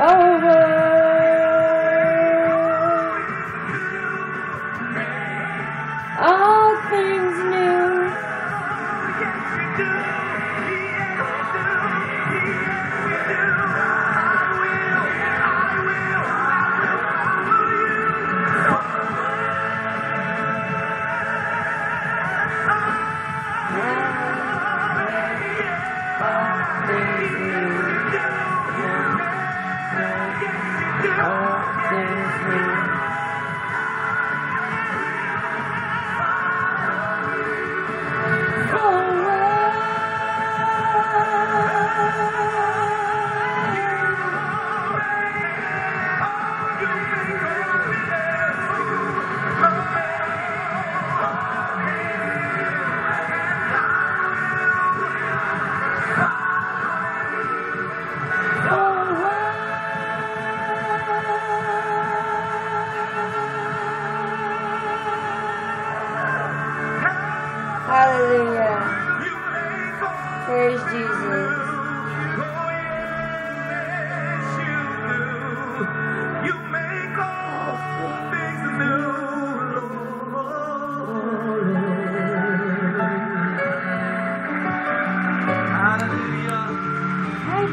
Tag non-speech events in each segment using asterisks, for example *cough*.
Over.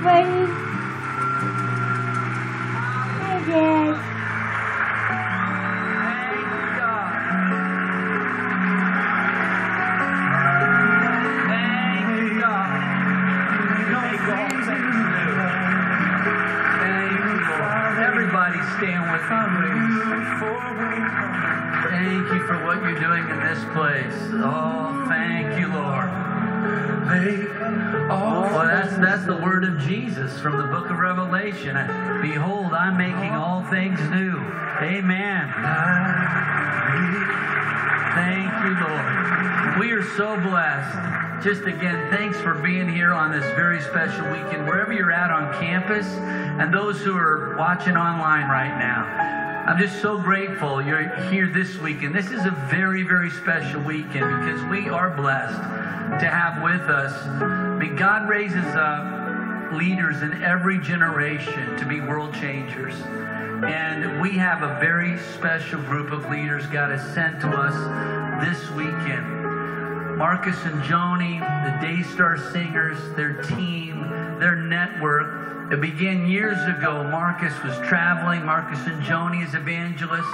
Buddy. Hi, Dad. Everybody stand with me, please. Thank you for what you're doing in this place. Oh, thank you, Lord. Well, Jesus from the book of Revelation. Behold, I'm making all things new. Amen. Thank you, Lord. We are so blessed. Just again, thanks for being here on this very special weekend, wherever you're at on campus, and those who are watching online right now. I'm just so grateful you're here this weekend. This is a very, very special weekend because we are blessed to have with us. I mean, God raises up leaders in every generation to be world changers. And we have a very special group of leaders God has sent to us this weekend. Marcus and Joni, the Daystar Singers, their team, their network. It began years ago. Marcus was traveling. Marcus and Joni as evangelists.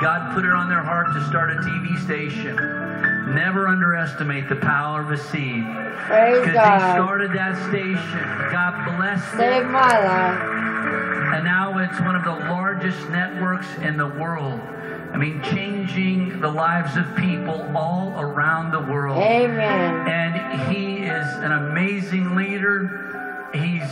God put it on their heart to start a TV station. Never underestimate the power of a seed. Praise Because he started that station. God blessed Saved it. my life. And now it's one of the largest networks in the world. I mean, changing the lives of people all around the world. Amen. And he is an amazing leader. He's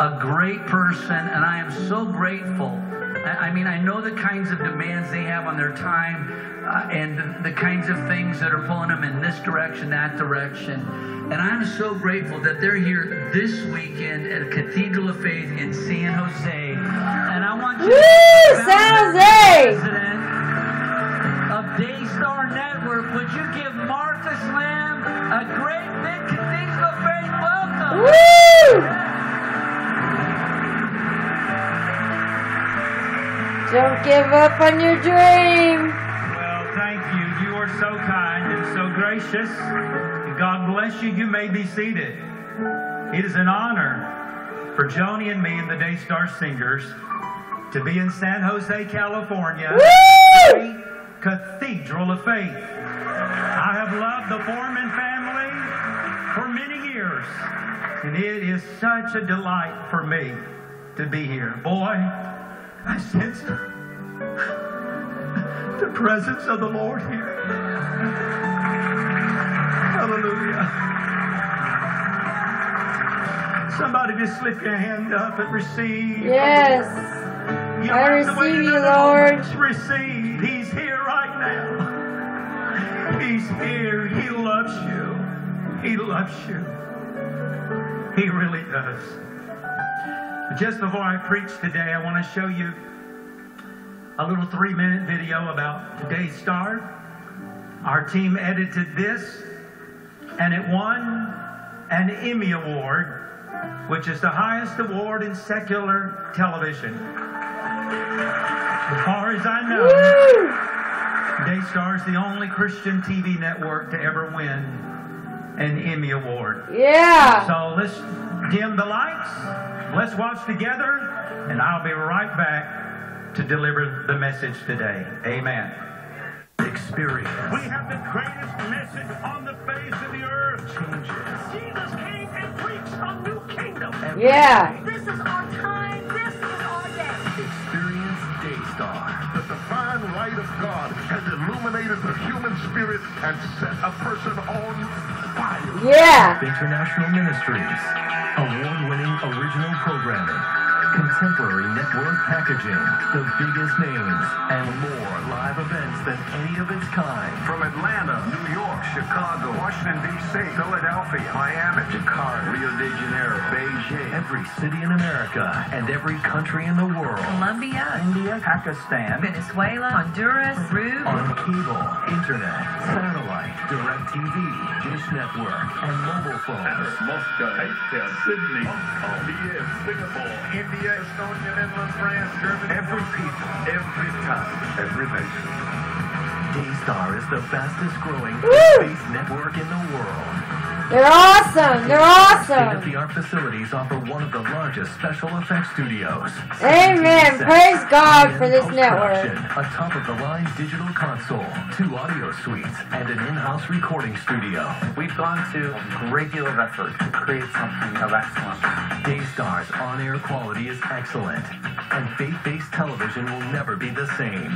a great person, and I am so grateful. I I mean, I know the kinds of demands they have on their time uh, and the, the kinds of things that are pulling them in this direction, that direction. And I'm so grateful that they're here this weekend at Cathedral of Faith in San Jose. And I want you Woo! to San Jose! president of Daystar Network. Would you give Marcus Lamb a great big Cathedral of Faith welcome? Woo! Don't give up on your dream. Well, thank you. You are so kind and so gracious. God bless you. You may be seated. It is an honor for Joni and me and the Daystar Singers to be in San Jose, California, Woo! Cathedral of Faith. I have loved the Foreman family for many years, and it is such a delight for me to be here. Boy, I sense the presence of the Lord here. Hallelujah. Somebody just slip your hand up and receive. Yes. You I don't have to wait receive you, Lord. moment. Receive. He's here right now. He's here. He loves you. He loves you. He really does. Just before I preach today, I want to show you a little three minute video about today's star. Our team edited this, and it won an Emmy Award, which is the highest award in secular television. As far as I know, Woo! Daystar is the only Christian TV network to ever win an Emmy Award. Yeah. So let's dim the lights, let's watch together, and I'll be right back to deliver the message today. Amen. Experience. We have the greatest message on the face of the earth. Changes. Jesus came and preached a new kingdom. Yeah. This is our time. This is our day. Experience Daystar. The divine light of God has illuminated the human spirit and set a person on fire. Yeah. International Ministries. Award-winning original programming. Contemporary network packaging. The biggest names and more live events than any of its kind. From Atlanta, New York, Chicago, Washington, D.C., Philadelphia, Miami, Jakarta, Rio de Janeiro, Beijing, Every city in America and every country in the world. Colombia, India, Pakistan, Venezuela, Honduras, Peru. On cable, internet, satellite, DirecTV, Dish Network, and mobile phones. Moscow, Cape Town, Sydney, Hong Kong, Singapore, India, Estonia, Netherlands, France, Germany. Every people, every time, every nation. Daystar is the fastest growing Woo! space network in the world. They're awesome. They're awesome. State-of-the-art facilities offer one of the largest special effects studios. Amen. Praise God for this network. A top-of-the-line digital console, two audio suites, and an in-house recording studio. We've gone to a great deal of effort to create something of excellence. Daystar's on-air quality is excellent, and faith-based television will never be the same.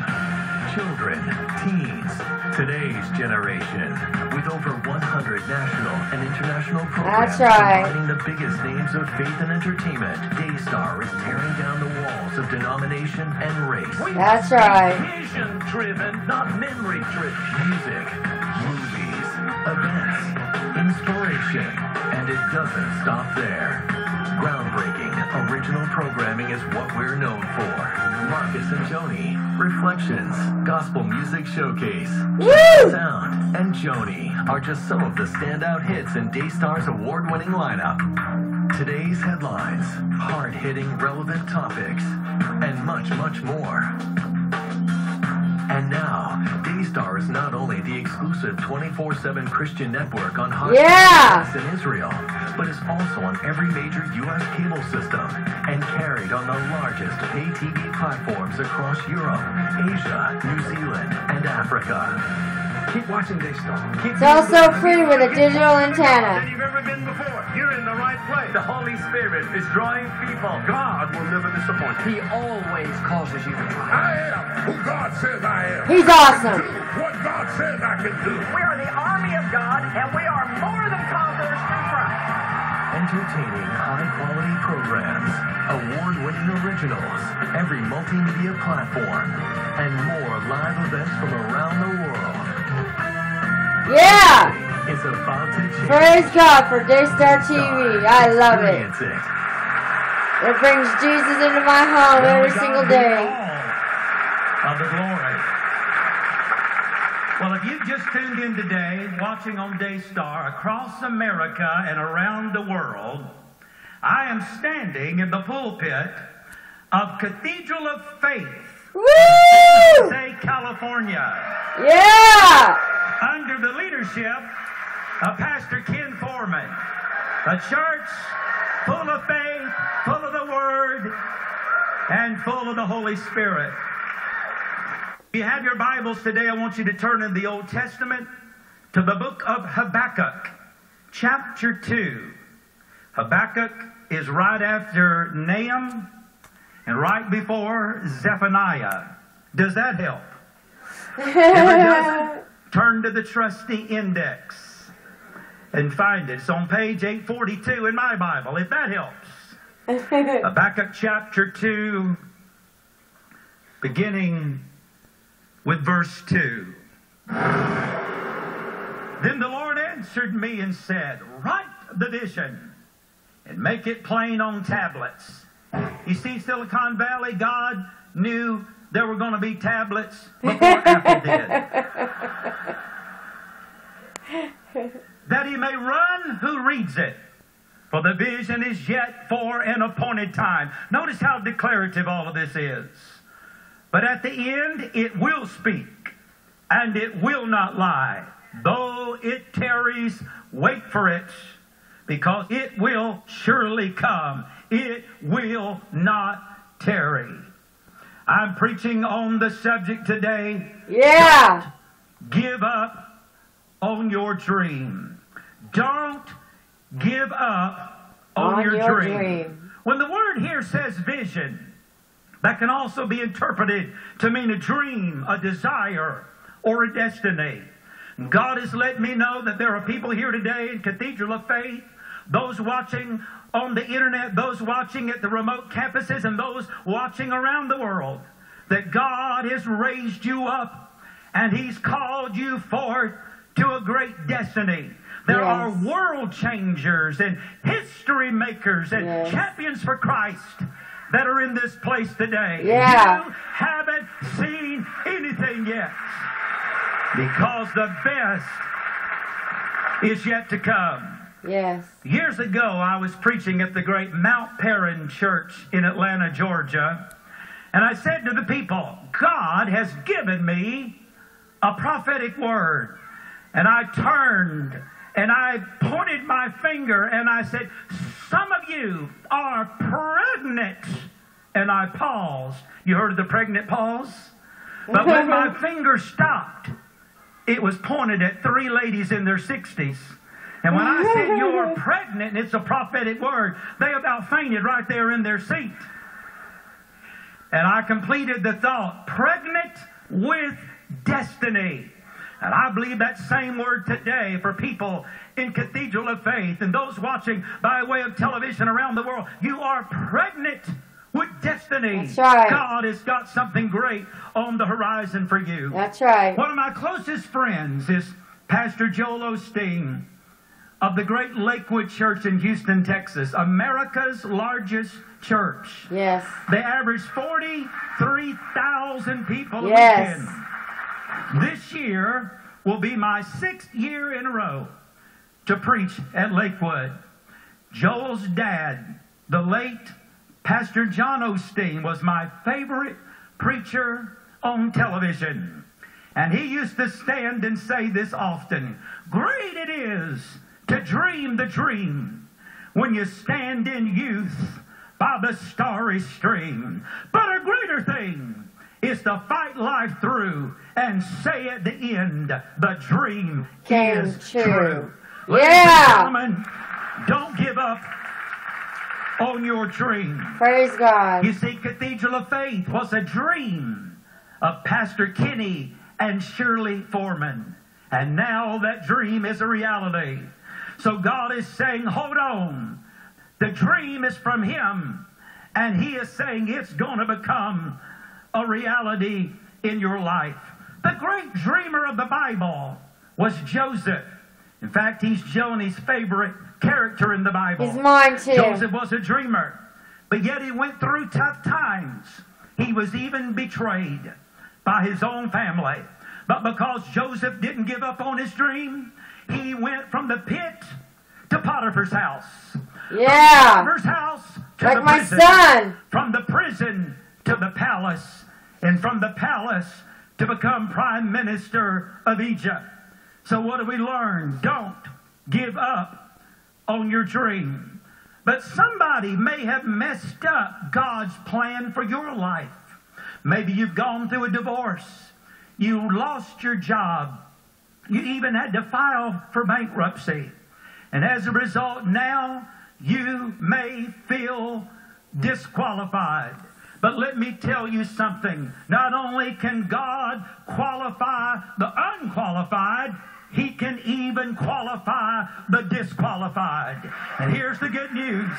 Children, teens, today's generation, with over 100 national and international programs That's right. combining the biggest names of faith and entertainment. Daystar is tearing down the walls of denomination and race. That's right. Vision driven, not memory driven. Music, movies, events, inspiration, and it doesn't stop there. Groundbreaking, original programming is what we're known for. Marcus and Joni, Reflections, Gospel Music Showcase, Woo! Sound, and Joni are just some of the standout hits in Daystar's award-winning lineup. Today's headlines, hard hitting relevant topics, and much, much more. And now, Daystar is not only the exclusive 24 7 Christian network on HOT Yeah. in Israel, but is also on every major U.S. cable system and carried on the largest pay TV platforms across Europe, Asia, New Zealand, and Africa. Keep watching Daystar. Keep It's also free with a digital antenna. than you've ever been before. You're in the right place. The Holy Spirit is drawing people. God will never disappoint. He always causes you to triumph. I am who God says I am. He's awesome. Do what God says I can do. We are the army of God, and we are more than conquerors through Christ. Entertaining, high quality programs, award winning originals, every multimedia platform, and more live events from around the world. Yeah. It's to change. Praise God for Daystar TV. I love it. It. Brings Jesus into my home every single day. of the glory. Well, if you've just tuned in today, watching on Daystar across America and around the world, I am standing in the pulpit of Cathedral of Faith, Woo! Jose, California, Yeah. Under the leadership of Pastor Ken Foreman. A church full of faith, full of the Word, and full of the Holy Spirit. If you have your Bibles today, I want you to turn in the Old Testament to the book of Habakkuk, chapter 2. Habakkuk is right after Nahum and right before Zephaniah. Does that help? *laughs* If it doesn't, turn to the trusty index and find it. It's on page 842 in my Bible, if that helps. *laughs* Habakkuk chapter 2, beginning with verse 2. Then the Lord answered me and said, Write the vision and make it plain on tablets. You see, Silicon Valley, God knew there were going to be tablets *laughs* before Apple did. *laughs* that he may run who reads it. For the vision is yet for an appointed time. Notice how declarative all of this is. But at the end, it will speak, and it will not lie. Though it tarries, wait for it, because it will surely come. It will not tarry. I'm preaching on the subject today Yeah. Don't give up on your dream. Don't give up on, On your, your dream. dream. When the word here says vision, that can also be interpreted to mean a dream, a desire, or a destiny. God has let me know that there are people here today in Cathedral of Faith, those watching on the internet, those watching at the remote campuses, and those watching around the world, that God has raised you up and He's called you forth to a great destiny. There Yes. are world changers and history makers and Yes. champions for Christ that are in this place today. Yeah. You haven't seen anything yet because the best is yet to come. Yes. Years ago, I was preaching at the great Mount Paran Church in Atlanta, Georgia, and I said to the people, God has given me a prophetic word. And I turned and I pointed my finger and I said, Some of you are pregnant. And I paused. You heard of the pregnant pause? But when my *laughs* finger stopped, it was pointed at three ladies in their 60s. And when I said *laughs* you're pregnant, and it's a prophetic word, they about fainted right there in their seat. And I completed the thought pregnant with destiny. And I believe that same word today for people in Cathedral of Faith and those watching by way of television around the world. You are pregnant with destiny. That's right. God has got something great on the horizon for you. That's right. One of my closest friends is Pastor Joel Osteen of the great Lakewood Church in Houston, Texas, America's largest church. Yes. They average 43,000 people a Yes. weekend. This year will be my sixth year in a row to preach at Lakewood. Joel's dad, the late Pastor John Osteen, was my favorite preacher on television. And he used to stand and say this often Great it is to dream the dream when you stand in youth by the starry stream. But a greater thing is to fight life through and say at the end, the dream Came is true. true. Ladies Yeah. gentlemen, don't give up on your dream. Praise God. You see, Cathedral of Faith was a dream of Pastor Kenny and Shirley Foreman. And now that dream is a reality. So God is saying, hold on. The dream is from Him. And He is saying it's going to become a reality in your life. The great dreamer of the Bible was Joseph. In fact, he's Joni's favorite character in the Bible. He's mine too. Joseph was a dreamer, but yet he went through tough times. He was even betrayed by his own family. But because Joseph didn't give up on his dream, he went from the pit to Potiphar's house. Yeah. Potiphar's house to Like the my prison. son. From the prison to the palace, and from the palace to become prime minister of Egypt. So what do we learn? Don't give up on your dream. But somebody may have messed up God's plan for your life. Maybe you've gone through a divorce. You lost your job. You even had to file for bankruptcy. And as a result, now you may feel disqualified. But let me tell you something. Not only can God qualify the unqualified, He can even qualify the disqualified. And here's the good news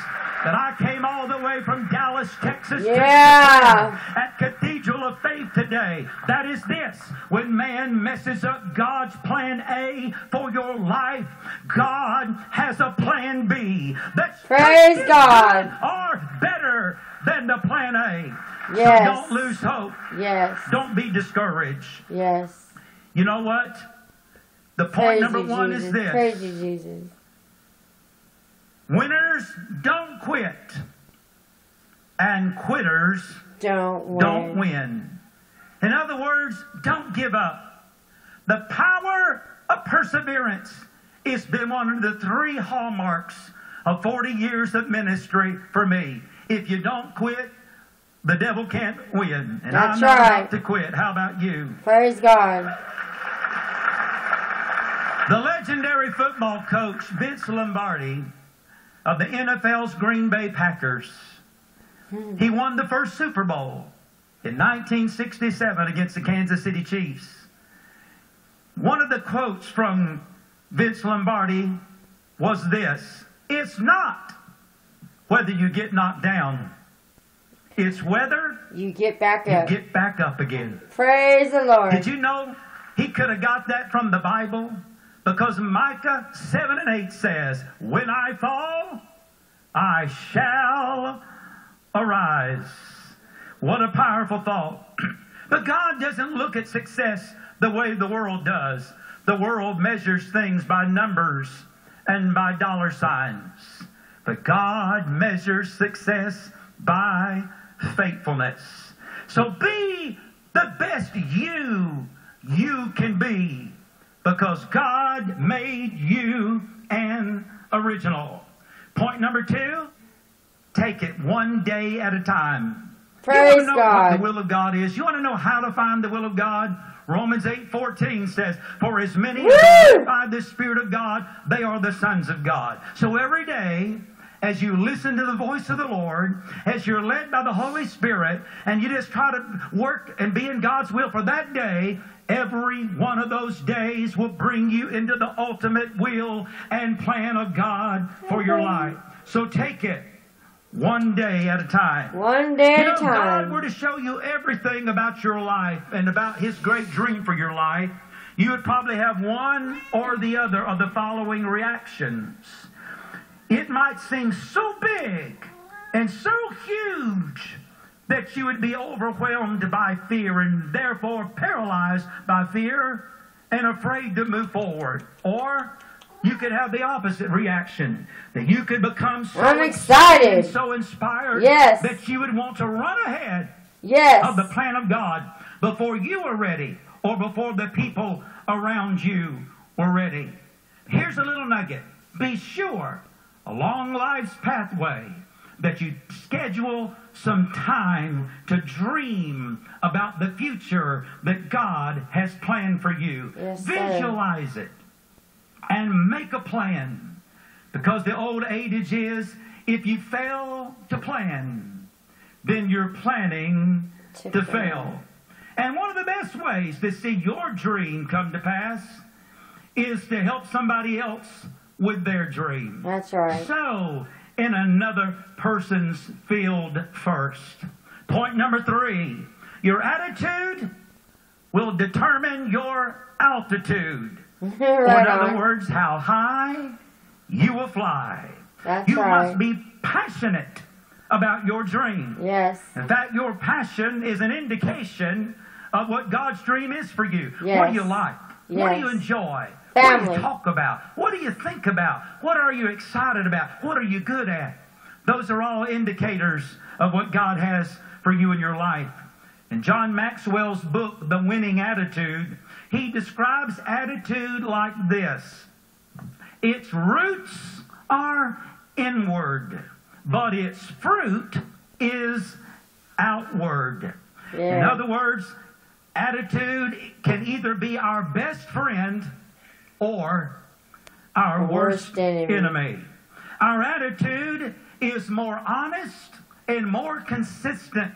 that I came all the way from Dallas, Texas, to Yeah. at Cathedral of Faith today. That is this. When man messes up God's plan A for your life, God has a plan B that's Praise God. or better than the plan A. Yes. So don't lose hope. Yes. Don't be discouraged. Yes. You know what? The point Praise number you, one Jesus. is this. Praise you, Jesus. Winners don't quit. And quitters Don't win. don't win. In other words, don't give up. The power of perseverance has been one of the three hallmarks of 40 years of ministry for me. If you don't quit, the devil can't win. And That's I'm not right. about to quit. How about you? Praise God. The legendary football coach Vince Lombardi of the NFL's Green Bay Packers. He won the first Super Bowl in 1967 against the Kansas City Chiefs. One of the quotes from Vince Lombardi was this It's not whether you get knocked down, it's whether You get back up. you get back up again. Praise the Lord. Did you know he could have got that from the Bible? Because Micah 7 and 8 says, When I fall, I shall arise. What a powerful thought. *clears throat* But God doesn't look at success the way the world does. The world measures things by numbers and by dollar signs. But God measures success by faithfulness. So be the best you you can be because God made you an original. Point number two, take it one day at a time. you want to know God. what the will of God is? You want to know how to find the will of God? Romans 8:14 says, "For as many Woo! as by the Spirit of God, they are the sons of God." So every day, as you listen to the voice of the Lord, as you're led by the Holy Spirit, and you just try to work and be in God's will for that day, every one of those days will bring you into the ultimate will and plan of God for your life. So take it one day at a time. One day You at know, a if God time. were to show you everything about your life and about His great dream for your life, you would probably have one or the other of the following reactions. It might seem so big and so huge that you would be overwhelmed by fear and therefore paralyzed by fear and afraid to move forward. Or You could have the opposite reaction. That you could become so I'm excited. and so inspired Yes. that you would want to run ahead Yes. of the plan of God before you were ready or before the people around you were ready. Here's a little nugget. Be sure along life's pathway that you schedule some time to dream about the future that God has planned for you. Yes. Visualize it and make a plan. Because the old adage is if you fail to plan, then you're planning To to fail. fail. And one of the best ways to see your dream come to pass is to help somebody else with their dream. That's right. So, in another person's field first. Point number three your attitude will determine your altitude. or, *laughs* right in other on. words, how high you will fly. That's you right. must be passionate about your dream. Yes. In fact, your passion is an indication of what God's dream is for you. What do you like? What do you Yes. Enjoy? What do you talk about? What do you think about? What are you excited about? What are you good at? Those are all indicators of what God has for you in your life. In John Maxwell's book, The Winning Attitude, he describes attitude like this Its roots are inward, but its fruit is outward. In other words, attitude can either be our best friend or our worst, Worst enemy. enemy. Our attitude is more honest and more consistent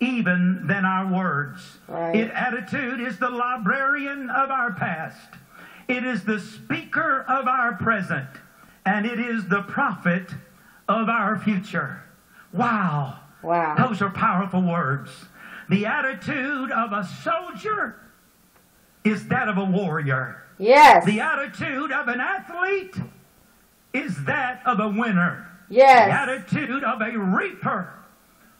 even than our words. Right. It, attitude is the librarian of our past. It is the speaker of our present. And it is the prophet of our future. Wow. Wow. Those are powerful words. The attitude of a soldier is that of a warrior. Yes. The attitude of an athlete is that of a winner. Yes. The attitude of a reaper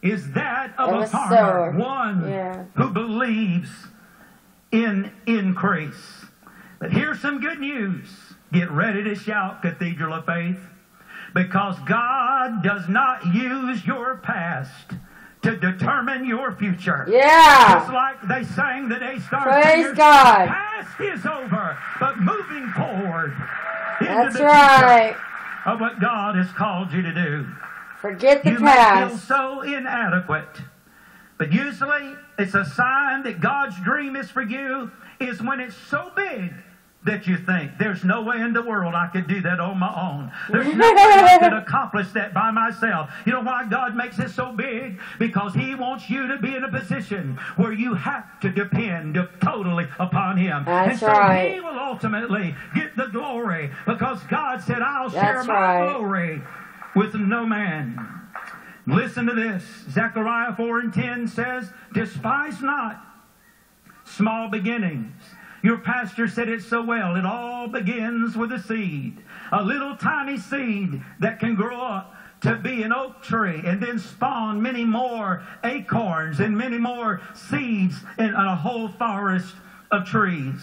is that of, Of a a farmer. sower. One Yeah. who believes in increase. But here's some good news. Get ready to shout, Cathedral of Faith, because God does not use your past to determine your future. Yeah. Just like they sang the Daystar Praise Singers, God. The past is over, but moving forward into That's right. of what God has called you to do. Forget the You may feel so inadequate, but usually it's a sign that God's dream is for you is when it's so big that you think there's no way in the world I could do that on my own. There's no *laughs* way I could accomplish that by myself. You know why God makes it so big? Because He wants you to be in a position where you have to depend totally upon Him. That's and so right. He will ultimately get the glory because God said, I'll share my right. glory with no man. Listen to this. Zechariah 4 and 10 says, Despise not small beginnings. Your pastor said it so well. It all begins with a seed. A little tiny seed that can grow up to be an oak tree and then spawn many more acorns and many more seeds in, a whole forest of trees.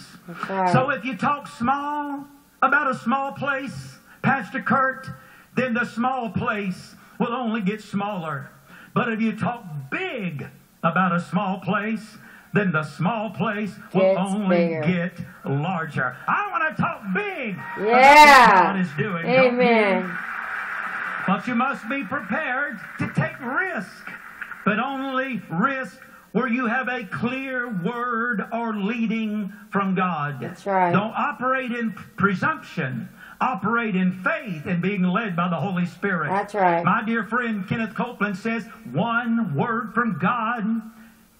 Right. So if you talk small about a small place, Pastor Kurt, then the small place will only get smaller. But if you talk big about a small place, then the small place will Gets only bigger. get larger. I want to talk big Yeah. God is doing. Amen. But you must be prepared to take risk, but only risk where you have a clear word or leading from God. That's right. Don't operate in presumption. Operate in faith and being led by the Holy Spirit. That's right. My dear friend Kenneth Copeland says, one word from God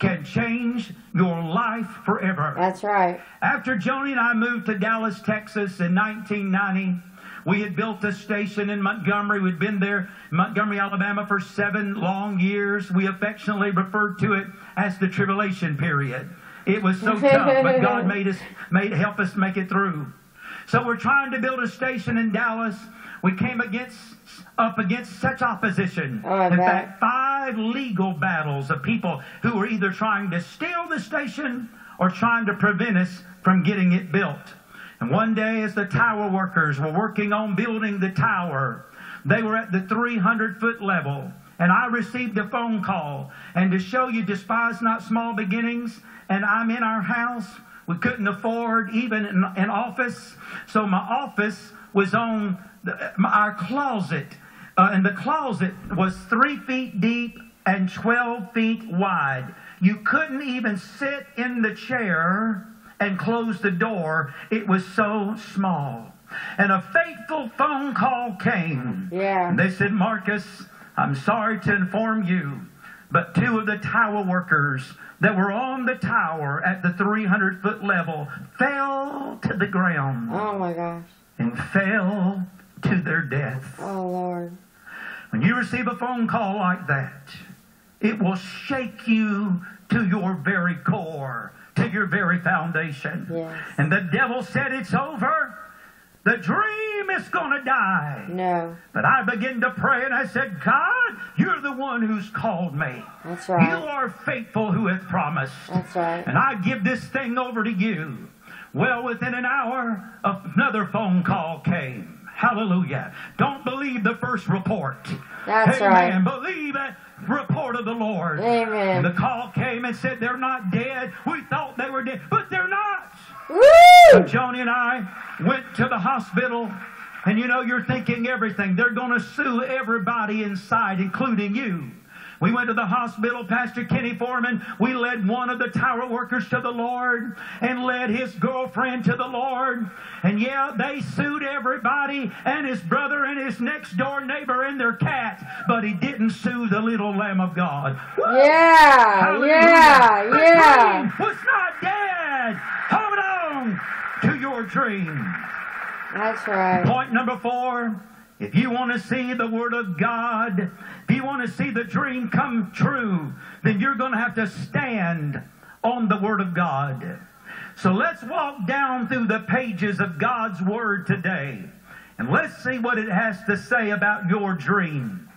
can change your life forever. That's right. After Joni and I moved to Dallas, Texas in 1990, we had built a station in Montgomery. We'd been there, in Montgomery, Alabama, for seven long years. We affectionately referred to it as the tribulation period. It was so tough, but God *laughs* made us, made help us make it through. So we're trying to build a station in Dallas. We came against up against such opposition. Oh, in fact, five legal battles of people who were either trying to steal the station or trying to prevent us from getting it built. And one day, as the tower workers were working on building the tower, they were at the 300 foot level. And I received a phone call. And to show you, despise not small beginnings, and I'm in our house. We couldn't afford even an, office. So my office was on the, our closet. Uh, and the closet was three feet deep and 12 feet wide. You couldn't even sit in the chair and close the door. It was so small. And a fateful phone call came. Yeah. And they said, Marcus, I'm sorry to inform you, but two of the tower workers that were on the tower at the 300 foot level fell to the ground Oh my gosh. and fell to their death. Oh Lord. When you receive a phone call like that, it will shake you to your very core, to your very foundation. Yes. And the devil said, It's over. The dream is going to die. No. But I began to pray and I said, God, you're the one who's called me. That's You are faithful who hath promised. That's right. And I give this thing over to you. Well, within an hour, another phone call came. Hallelujah. Don't believe the first report. That's Amen. right. Believe that report of the Lord. Amen. The call came and said, They're not dead. We thought they were dead, but they're not. Woo! So Joni and I went to the hospital, and you know, you're thinking everything. They're going to sue everybody inside, including you. We went to the hospital, Pastor Kenny Foreman. We led one of the tower workers to the Lord and led his girlfriend to the Lord. And yeah, they sued everybody and his brother and his next door neighbor and their cat, but he didn't sue the little Lamb of God. Woo! Yeah, Hallelujah. yeah, The yeah. was not dead. Hold on to your dream. That's right. Point number four. If you want to see the Word of God, if you want to see the dream come true, then you're going to have to stand on the Word of God. So let's walk down through the pages of God's Word today, and let's see what it has to say about your dream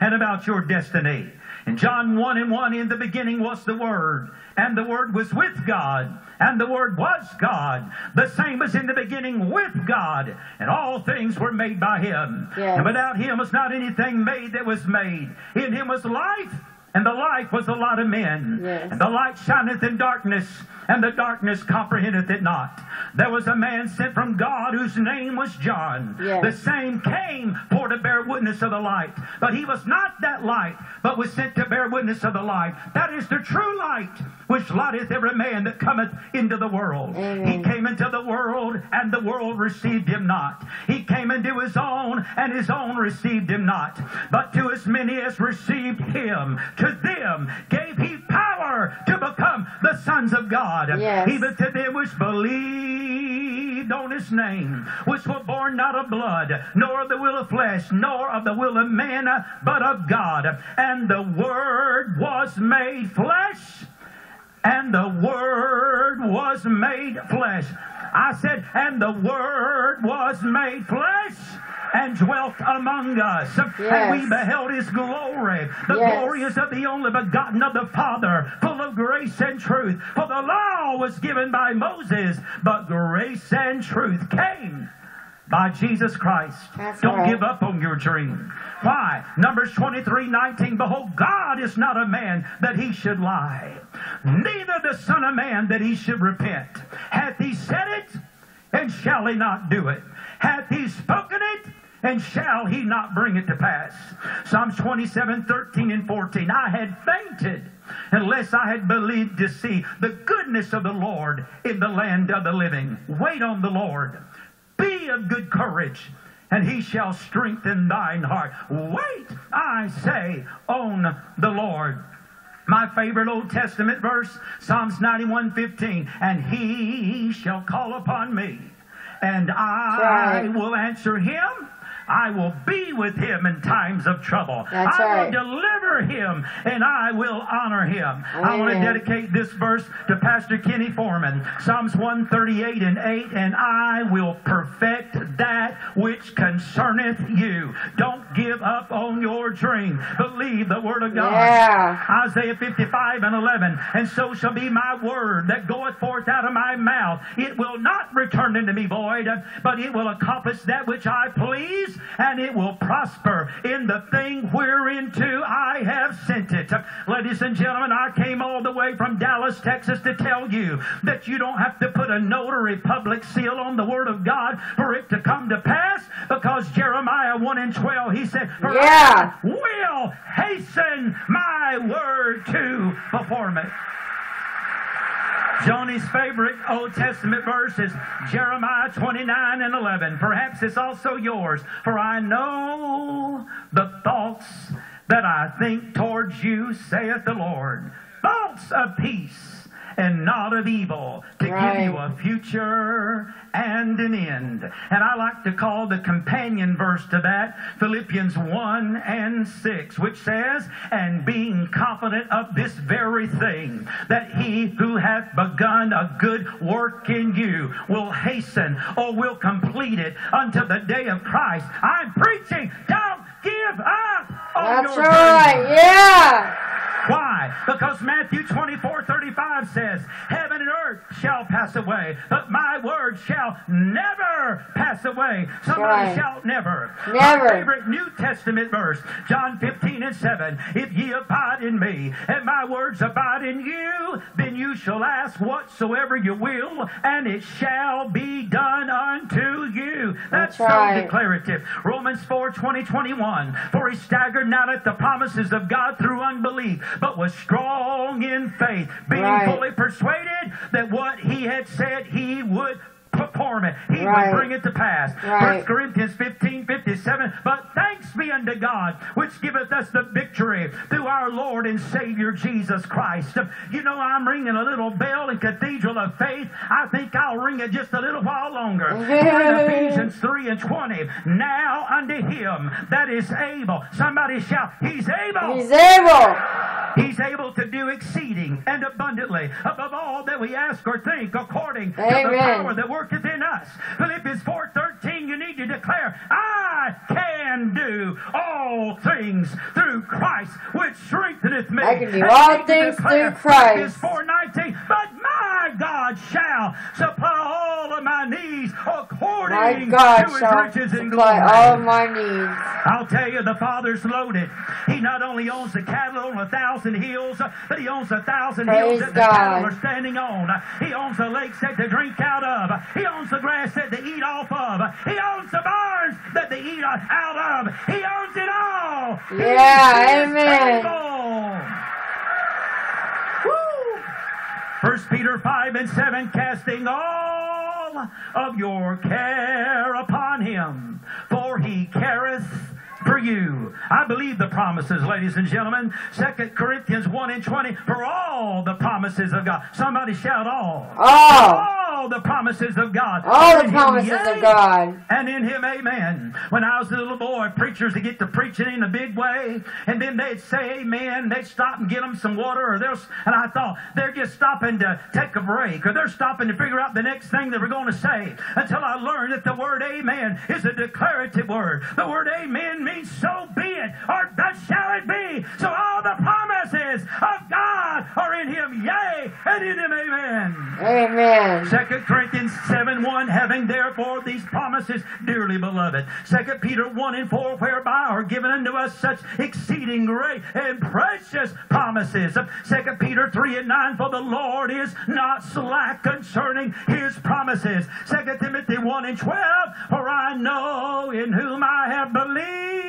and about your destiny. In John 1 and 1, in the beginning was the Word, and the Word was with God, and the Word was God. The same was in the beginning with God, and all things were made by Him. Yes. And without Him was not anything made that was made. In Him was life, and the life was the lot of men. Yes. And the light shineth in darkness, and the darkness comprehendeth it not. There was a man sent from God whose name was John. Yes. The same came for to bear witness of the light. But he was not that light, but was sent to bear witness of the light. That is the true light, which lighteth every man that cometh into the world. Amen. He came into the world, and the world received him not. He came into his own, and his own received him not. But to as many as received him, to them gave he power to become the sons of God. Yes. Even to them which believed on his name, which were born not of blood, nor of the will of flesh, nor of the will of man, but of God. And the Word was made flesh, and the Word was made flesh. I said, and the Word was made flesh. And dwelt among us, and we beheld his glory. The Yes. glory is of the only begotten of the Father, full of grace and truth. For the law was given by Moses, but grace and truth came by Jesus Christ. That's Don't right. give up on your dream. Why? Numbers 23 19. Behold, God is not a man that he should lie, neither the Son of Man that he should repent. Hath he said it, and shall he not do it? Hath he spoken it, and shall he not bring it to pass? Psalms 27 13 and 14. I had fainted unless I had believed to see the goodness of the Lord in the land of the living. Wait on the Lord. Be of good courage, and he shall strengthen thine heart. Wait, I say, on the Lord. My favorite Old Testament verse, Psalms 91 15. And he shall call upon me, and I will answer him. I will be with him in times of trouble. That's I right. will deliver him and I will honor him. I want to dedicate this verse to Pastor Kenny Foreman. Psalms 138 and 8, and I will perfect that which concerneth you. Don't give up on your dream. Believe the word of God. Yeah. Isaiah 55 and 11. And so shall be my word that goeth forth out of my mouth. It will not return unto me void, but it will accomplish that which I please, and it will prosper in the thing whereinto I have sent it. Ladies and gentlemen, I came all the way from Dallas, Texas to tell you that you don't have to put a notary public seal on the word of God for it to come to pass because Jeremiah 1 and 12, he said, For Yeah. I will hasten my word to perform it. Joni's favorite Old Testament verse is Jeremiah 29 and 11. Perhaps it's also yours. For I know the thoughts that I think towards you, saith the Lord. Thoughts of peace and not of evil, to give you a future and an end. And I like to call the companion verse to that Philippians 1 and 6, which says, And being confident of this very thing, that he who hath begun a good work in you will hasten or will complete it until the day of Christ. I'm preaching, don't give up on That's right. Yeah. Why? Because Matthew 24, 35 says, Heaven and earth shall pass away, but my word shall never pass away. Somebody right. shout never. Never. My favorite New Testament verse, John 15 and 7. If ye abide in me, and my words abide in you, then you shall ask whatsoever you will, and it shall be done unto you. That's, That's so right. declarative. Romans 4, 20, 21. For he staggered not at the promises of God through unbelief, but was strong in faith, being Right. fully persuaded that what he had said he would perform it. He Right. would bring it to pass. Right. 1 Corinthians 15, 57. But thanks be unto God, which giveth us the victory through our Lord and Savior Jesus Christ. You know, I'm ringing a little bell in Cathedral of Faith. I think I'll ring it just a little while longer. *laughs* Ephesians 3 and 20. Now unto him that is able. Somebody shout, He's able. He's able. He's able to do exceeding and abundantly above all that we ask or think according to the power that worketh in us. Philippians 4.13, you need to declare, I can do all things through Christ which strengtheneth me. I can do And all things declare, through Christ. Philippians 4.19, but my God shall supply all of my needs according My God to his shall riches and glory. all my needs. I'll tell you, the Father's loaded. He not only owns the cattle on a thousand hills, but he owns a thousand hills Praise that the cattle are standing on. He owns the lakes that they drink out of. He owns the grass that they eat off of. He owns the barns that they eat out of. He owns it all. Yeah, amen. First Peter 5 and 7, casting all of your care upon him, for he careth for you. I believe the promises, ladies and gentlemen. Second Corinthians 1 and 20, for all the promises of God. Somebody shout all. All. All the promises of God. All the him, promises of God. and in him, amen. When I was a little boy, preachers would get to preaching in a big way, and then they'd say amen. They'd stop and get them some water, or they'll, and I thought they're just stopping to take a break, or they're stopping to figure out the next thing that we're going to say. Until I learned that the word amen is a declarative word. The word amen means so be it, or thus shall it be. So all the promises of God are in him, yea, and in him, amen. Amen. 2 Corinthians 7 1, having therefore these promises, dearly beloved. 2 Peter 1 and 4, whereby are given unto us such exceeding great and precious promises. 2 Peter 3 and 9, for the Lord is not slack concerning his promises. 2 Timothy 1 and 12, for I know in whom I have believed,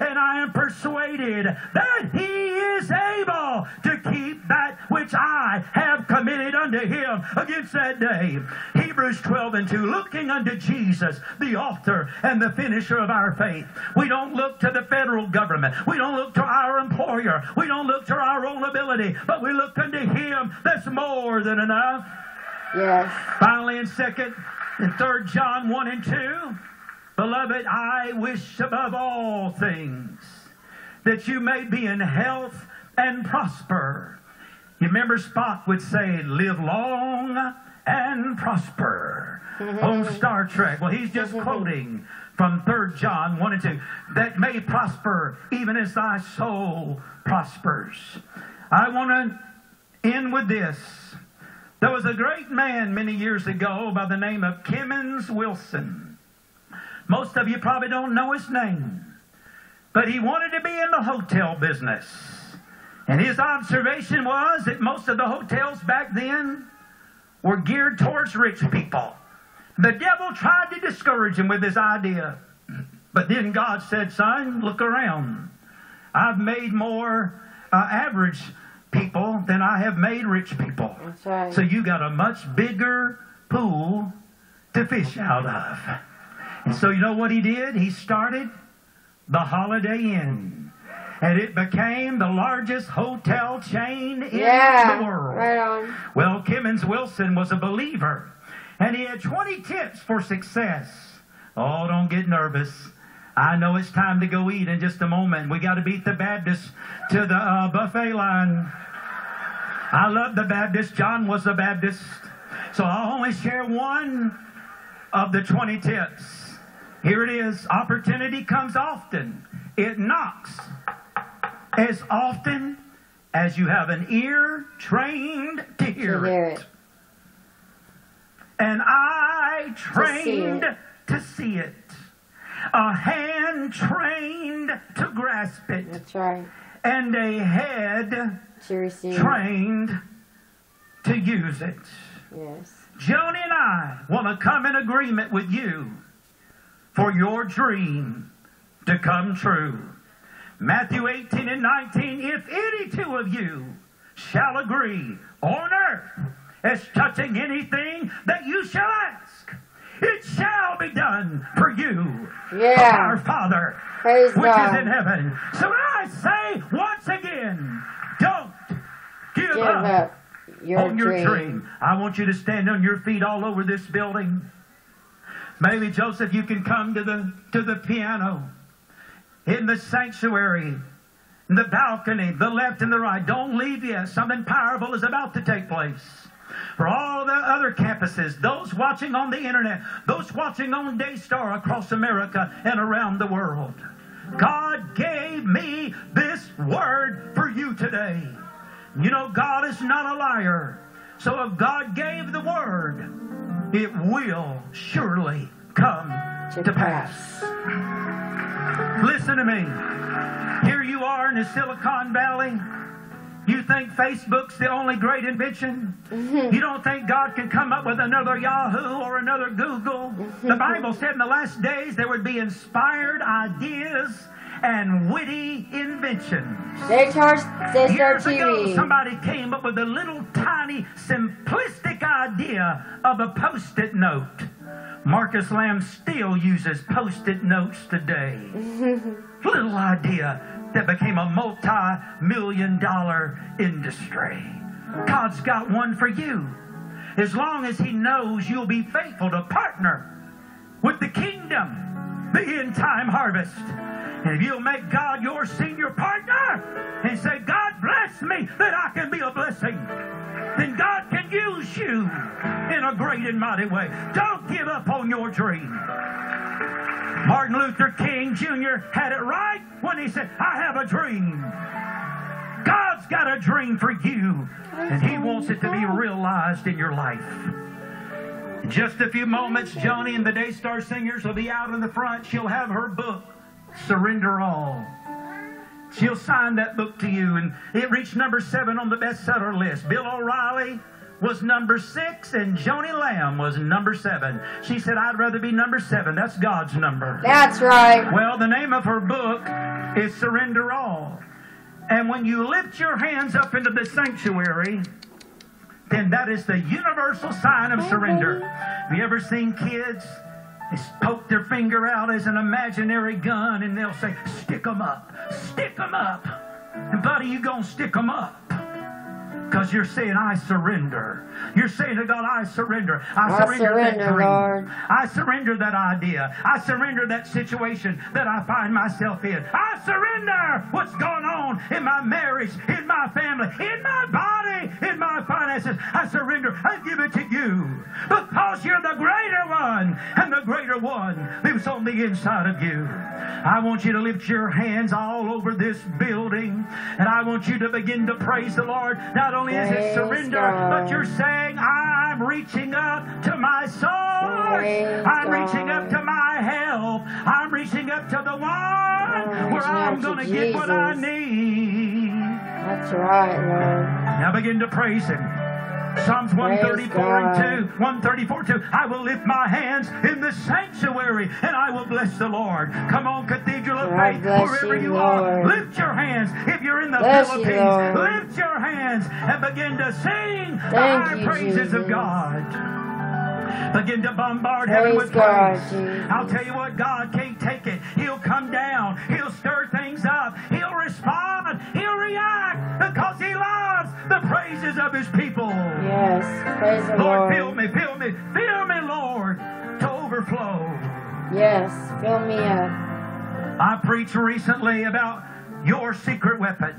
and I am persuaded that he is able to keep that which I have committed unto him against that day. Hebrews 12 and 2, looking unto Jesus, the author and the finisher of our faith. We don't look to the federal government. We don't look to our employer. We don't look to our own ability, but we look unto him that's more than enough. Yes. Finally, in second and third John 1 and 2, Beloved, I wish above all things that you may be in health and prosper. You remember Spock would say, live long and prosper *laughs* on Star Trek. Well, he's just quoting from 3 John 1 and 2 that may prosper even as thy soul prospers. I want to end with this. There was a great man many years ago by the name of Kemmons Wilson. Most of you probably don't know his name, but he wanted to be in the hotel business. And his observation was that most of the hotels back then were geared towards rich people. The devil tried to discourage him with this idea. But then God said, Son, look around. I've made more uh, average people than I have made rich people. Right. So you got a much bigger pool to fish out of. And so you know what he did? He started the Holiday Inn. And it became the largest hotel chain in Yeah. the world. Right on. Well, Kemmons Wilson was a believer, and he had 20 tips for success. Oh, don't get nervous. I know it's time to go eat in just a moment. We got to beat the Baptists to the uh, buffet line. I love the Baptist. John was a Baptist. So I'll only share one of the 20 tips. Here it is. Opportunity comes often. It knocks as often as you have an ear trained to hear, To hear it. it. An eye trained it. to see it. A hand trained to grasp it. That's right. And a head To trained to use it. Yes. Joni and I want to come in agreement with you for your dream to come true. Matthew 18 and 19, if any two of you shall agree on earth as touching anything that you shall ask, it shall be done for you. Yeah. Our Father, Praise which God. is in heaven. So I say once again, don't give, Give up your on your dream. dream. I want you to stand on your feet all over this building. Maybe Joseph, you can come to the to the piano in the sanctuary, in the balcony, the left and the right. Don't leave yet. Something powerful is about to take place. For all the other campuses, those watching on the internet, those watching on Daystar across America and around the world. God gave me this word for you today. You know, God is not a liar. So if God gave the word, it will surely come To pass. Listen to me. Here you are in the Silicon Valley. You think Facebook's the only great invention? Mm-hmm. You don't think God can come up with another Yahoo or another Google? The mm-hmm. Bible said in the last days there would be inspired ideas and witty inventions. They charge. They start Years ago, TV. somebody came up with a little tiny, simplistic idea of a post it note. Marcus Lamb still uses post it notes today. *laughs* little idea that became a multi million dollar industry. God's got one for you. As long as He knows you'll be faithful to partner with the kingdom, the end time harvest. If you'll make God your senior partner and say, God bless me that I can be a blessing, then God can use you in a great and mighty way. Don't give up on your dream. Martin Luther King Jr. had it right when he said, I have a dream. God's got a dream for you, and He wants it to be realized in your life. In just a few moments, Joni and the Daystar Singers will be out in the front. She'll have her book, Surrender All. She'll sign that book to you, and it reached number seven on the bestseller list. Bill O'Reilly was number six, and Joni Lamb was number seven. She said, I'd rather be number seven. That's God's number. That's right. Well, the name of her book is Surrender All. And when you lift your hands up into the sanctuary, then that is the universal sign of surrender. Have you ever seen kids? They poke their finger out as an imaginary gun and they'll say, stick 'em up, stick 'em up. And buddy, you gonna stick 'em up. Because you're saying, I surrender. You're saying to God, I surrender. I, I surrender, surrender, that dream. Lord. I surrender that idea. I surrender that situation that I find myself in. I surrender what's going on in my marriage, in my family, in my body, in my finances. I surrender. I give it to you because you're the greater one, and the greater one lives on the inside of you. I want you to lift your hands all over this building, and I want you to begin to praise the Lord. Not only is it surrender, God. but you're saying, I'm reaching up to my source. Praise I'm reaching up to my help. I'm reaching up to the one I'm where I'm going to get what I need. That's right, Lord. Now begin to praise Him. Psalms Praise 134 and 2. 134 2. I will lift my hands in the sanctuary and I will bless the Lord. Come on, Cathedral of God Faith, wherever you, you are, lift your hands. If you're in the Bless Philippines, Lord. lift your hands and begin to sing the high you, praises of God. Begin to bombard heaven with God, praise. Jesus. I'll tell you what, God can't take it. He'll come down. He'll stir things up. He'll respond. He'll react because He loves the praises of His people. Yes. Praise the Lord, Lord. fill me, fill me, fill me, Lord, to overflow. Yes. Fill me up. I preached recently about your secret weapon.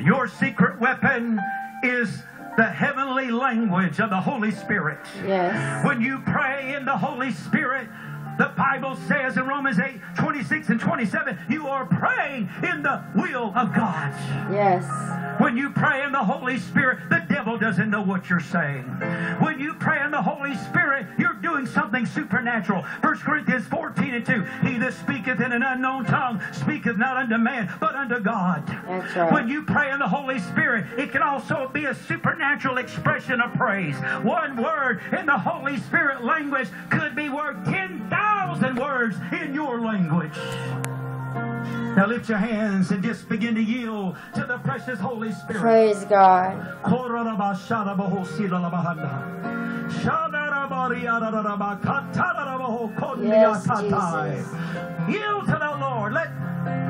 Your secret weapon is the heavenly language of the Holy Spirit. Yes. When you pray in the Holy Spirit, the Bible says in Romans 8 26 and 27, you are praying in the will of God. Yes. When you pray in the Holy Spirit, the devil doesn't know what you're saying. When you pray in the Holy Spirit, you're doing something supernatural. 1 Corinthians 14 and 2 He that speaketh in an unknown tongue speaketh not unto man, but unto God. That's right. When you pray in the Holy Spirit, it can also be a supernatural expression of praise. One word in the Holy Spirit language could be worth 10,000 words in your language. Now lift your hands and just begin to yield to the precious Holy Spirit. Praise God. Yes, Jesus. Yield to the Lord. Let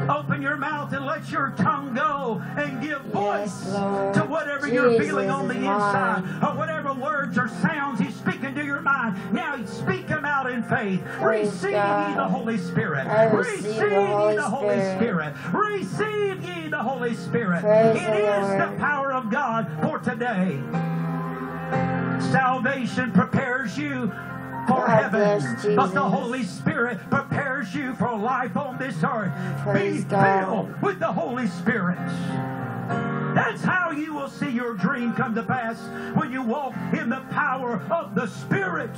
open your mouth and let your tongue go and give voice Yes, to whatever you're feeling on the inside or whatever words or sounds He's speaking to your mind. Now speak them out in faith. Praise Receive ye the Holy Spirit. I receive the Receive ye Holy the Holy Spirit. Spirit. Receive ye the Holy Spirit. Praise It the is the power of God for today. Salvation prepares you for heaven, but the Holy Spirit prepares you for life on this earth. Praise Be God. filled with the Holy Spirit. That's how you will see your dream come to pass when you walk in the power of the Spirit.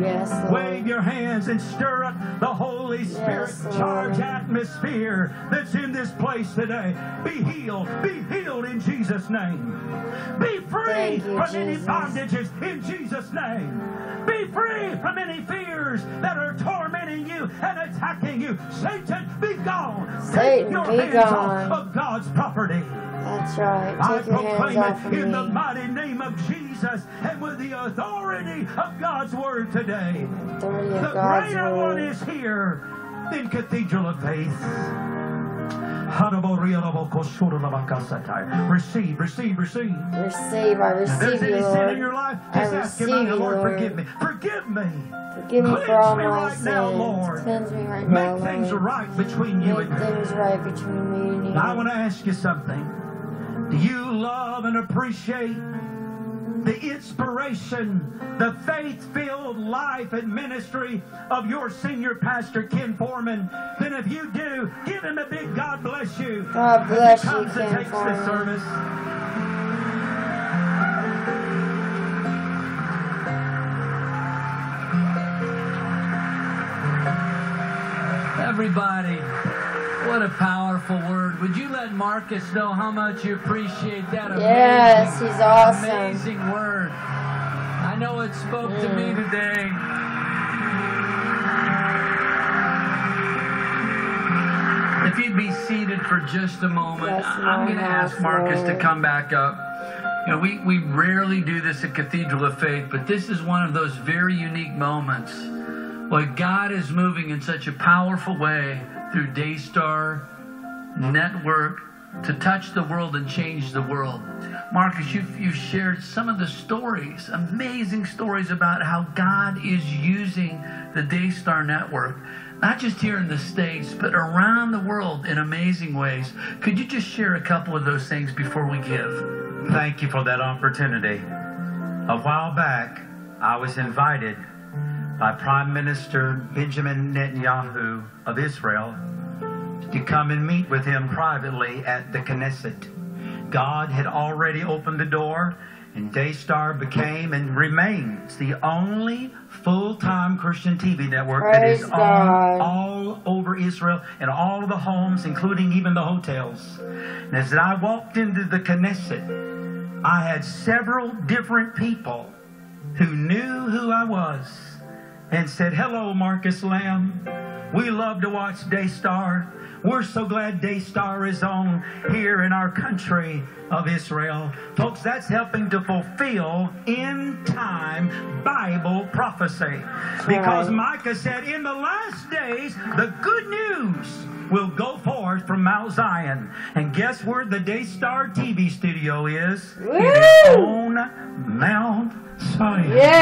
Yes, Lord. Wave your hands and stir up the Holy Spirit Yes, Lord. charged atmosphere that's in this place today. Be healed. Be healed in Jesus' name. Be free you, from any Jesus. bondages in Jesus' name. Be free from any fears that are tormenting you and attacking you. Satan, be gone. Take Satan, your be hands gone. off of God's property. That's right. I Take hands proclaim of it in the mighty name of Jesus and with the authority of God's word today. The God's greater one is here in Cathedral of Faith. Receive, receive, receive. Receive. I receive you, sin in Lord. your life, I just ask Him, receive now, Lord, Lord. forgive me. Forgive me. Forgive me Cleanse for all me my right sins. now, Lord. Cleanse me right now, Make things Lord. right between you Make and me. things right between me and you. Now, I want to ask you something. Do you love and appreciate the inspiration, the faith filled life and ministry of your senior pastor, Ken Foreman? Then, if you do, give him a big God bless you. God bless he you, comes and Ken takes Foreman. this service. Everybody, what a powerful word. Would you let Marcus know how much you appreciate that amazing, Yes, he's awesome. amazing word? I know it spoke to me Mm. today. If you'd be seated for just a moment, Yes, I'm going to ask Marcus to come back up. You know, we, we rarely do this at Cathedral of Faith, but this is one of those very unique moments where God is moving in such a powerful way through Daystar Network to touch the world and change the world. Marcus, you've, you've shared some of the stories, amazing stories about how God is using the Daystar Network, not just here in the States, but around the world in amazing ways. Could you just share a couple of those things before we give? Thank you for that opportunity. A while back, I was invited by Prime Minister Benjamin Netanyahu of Israel to come and meet with him privately at the Knesset. God had already opened the door, and Daystar became and remains the only full-time Christian TV network that Praise is God. on all over Israel and all of the homes, including even the hotels. And as I walked into the Knesset, I had several different people who knew who I was and said, Hello, Marcus Lamb. We love to watch Daystar. We're so glad Daystar is on here in our country of Israel. Folks, that's helping to fulfill in time Bible prophecy. Because. Micah said, In the last days, the good news will go forth from Mount Zion. And guess where the Daystar TV studio is? It is on Mount Zion. Yes.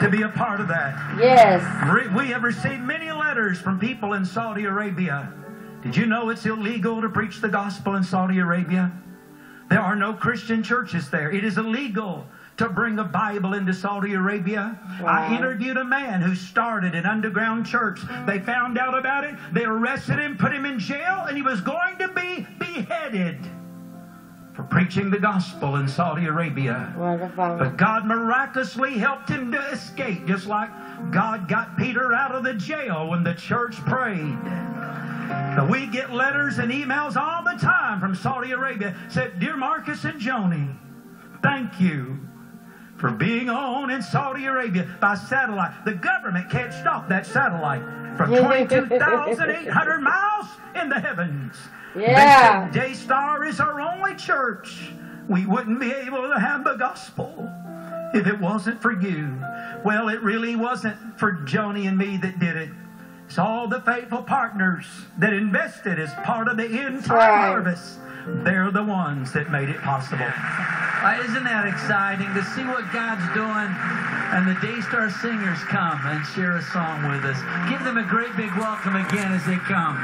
To be a part of that. Yes. We have received many letters from people in Saudi Arabia. Did you know it's illegal to preach the gospel in Saudi Arabia? There are no Christian churches there. It is illegal to bring a Bible into Saudi Arabia. I interviewed a man who started an underground church. They found out about it. They arrested him, put him in jail, and he was going to be beheaded for preaching the gospel in Saudi Arabia. But God miraculously helped him to escape, just like God got Peter out of the jail when the church prayed. But we get letters and emails all the time from Saudi Arabia. Said, Dear Marcus and Joni, thank you for being on in Saudi Arabia by satellite. The government can't stop that satellite from *laughs* 22,800 miles in the heavens. Yeah. They said Daystar is our only church. We wouldn't be able to have the gospel if it wasn't for you. Well, it really wasn't for Joni and me that did it. It's all the faithful partners that invested as part of the end time Right. harvest. They're the ones that made it possible. Uh, isn't that exciting to see what God's doing? And the Daystar Singers come and share a song with us. Give them a great big welcome again as they come.